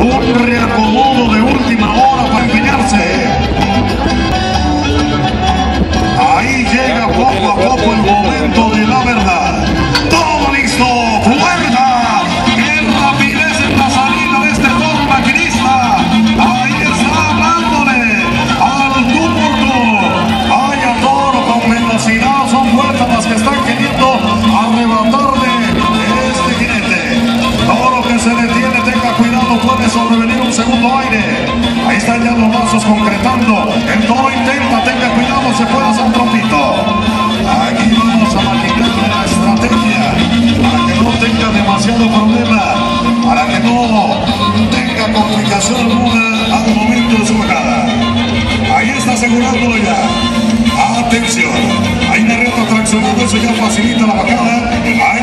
Un reacomodo aire. Ahí están ya los lazos concretando. El toro intenta, tenga cuidado, se puede hacer trompito. Aquí vamos a maquinar la estrategia para que no tenga demasiado problema, para que no tenga complicación alguna al momento de su bajada. Ahí está asegurándolo ya. Atención. Hay una reta traccionando, eso ya facilita la bajada. Ahí